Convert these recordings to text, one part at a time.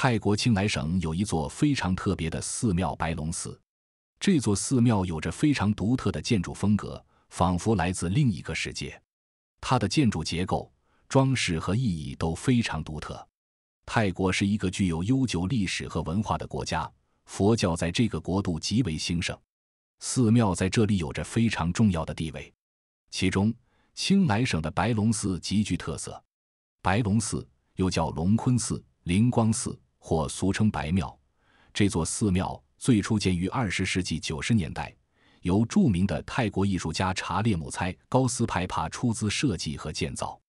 泰国清莱省有一座非常特别的寺庙白龙寺，这座寺庙有着非常独特的建筑风格，仿佛来自另一个世界。它的建筑结构、装饰和意义都非常独特。泰国是一个具有悠久历史和文化的国家，佛教在这个国度极为兴盛，寺庙在这里有着非常重要的地位。其中，清莱省的白龙寺极具特色。白龙寺又叫龙坤寺、灵光寺。或俗称白庙，这座寺庙最初建于二十世纪九十年代，由著名的泰国艺术家查列姆猜高斯派帕出资设计和建造。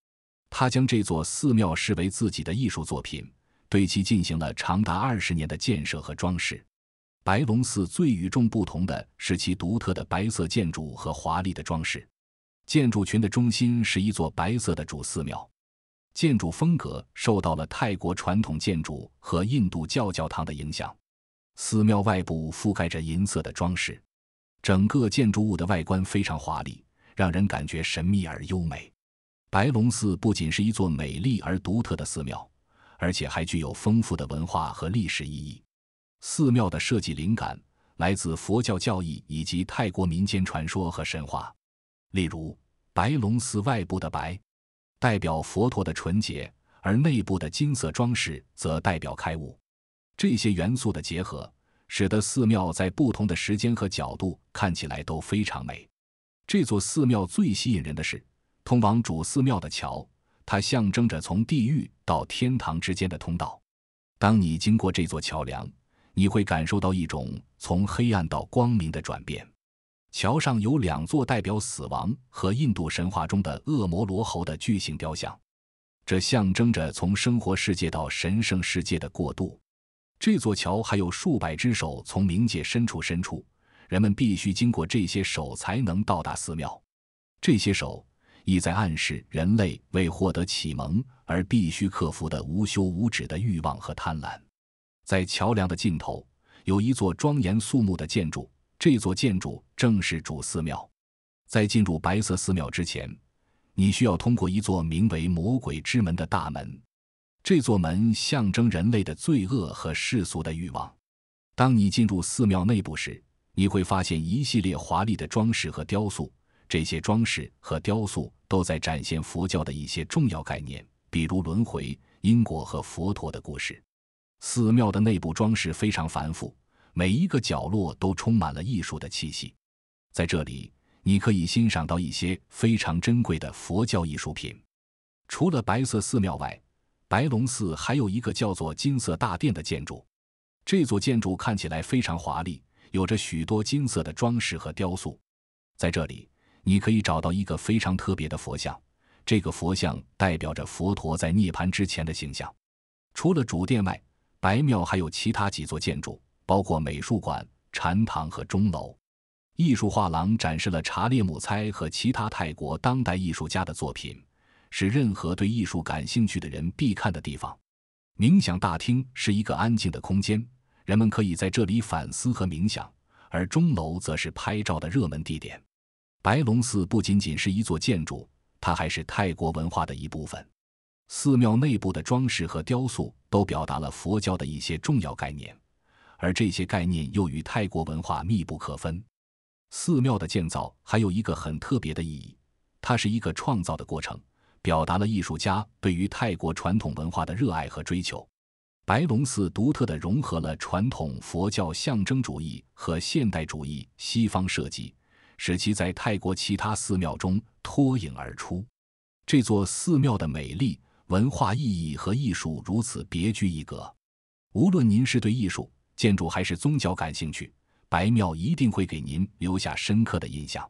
他将这座寺庙视为自己的艺术作品，对其进行了长达二十年的建设和装饰。白龙寺最与众不同的是其独特的白色建筑和华丽的装饰。建筑群的中心是一座白色的主寺庙。建筑风格受到了泰国传统建筑和印度教教堂的影响。寺庙外部覆盖着银色的装饰，整个建筑物的外观非常华丽，让人感觉神秘而优美。白龙寺不仅是一座美丽而独特的寺庙，而且还具有丰富的文化和历史意义。寺庙的设计灵感来自佛教教义以及泰国民间传说和神话。例如，白龙寺外部的白。代表佛陀的纯洁，而内部的金色装饰则代表开悟。这些元素的结合，使得寺庙在不同的时间和角度看起来都非常美。这座寺庙最吸引人的是通往主寺庙的桥，它象征着从地狱到天堂之间的通道。当你经过这座桥梁，你会感受到一种从黑暗到光明的转变。桥上有两座代表死亡和印度神话中的恶魔罗喉的巨型雕像，这象征着从生活世界到神圣世界的过渡。这座桥还有数百只手从冥界深处伸出，人们必须经过这些手才能到达寺庙。这些手意在暗示人类为获得启蒙而必须克服的无休无止的欲望和贪婪。在桥梁的尽头有一座庄严肃穆的建筑。这座建筑正是主寺庙。在进入白色寺庙之前，你需要通过一座名为“魔鬼之门”的大门。这座门象征人类的罪恶和世俗的欲望。当你进入寺庙内部时，你会发现一系列华丽的装饰和雕塑。这些装饰和雕塑都在展现佛教的一些重要概念，比如轮回、因果和佛陀的故事。寺庙的内部装饰非常繁复。每一个角落都充满了艺术的气息，在这里你可以欣赏到一些非常珍贵的佛教艺术品。除了白色寺庙外，白龙寺还有一个叫做金色大殿的建筑。这座建筑看起来非常华丽，有着许多金色的装饰和雕塑。在这里，你可以找到一个非常特别的佛像，这个佛像代表着佛陀在涅槃之前的形象。除了主殿外，白庙还有其他几座建筑。包括美术馆、禅堂和钟楼，艺术画廊展示了查列姆猜和其他泰国当代艺术家的作品，是任何对艺术感兴趣的人必看的地方。冥想大厅是一个安静的空间，人们可以在这里反思和冥想，而钟楼则是拍照的热门地点。白龙寺不仅仅是一座建筑，它还是泰国文化的一部分。寺庙内部的装饰和雕塑都表达了佛教的一些重要概念。而这些概念又与泰国文化密不可分。寺庙的建造还有一个很特别的意义，它是一个创造的过程，表达了艺术家对于泰国传统文化的热爱和追求。白龙寺独特的融合了传统佛教象征主义和现代主义西方设计，使其在泰国其他寺庙中脱颖而出。这座寺庙的美丽、文化意义和艺术如此别具一格，无论您是对艺术。建筑还是宗教感兴趣，白庙一定会给您留下深刻的印象。